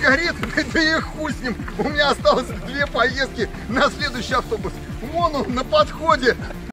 горит, да и хуй с ним. У меня осталось две поездки на следующий автобус. Вон он на подходе.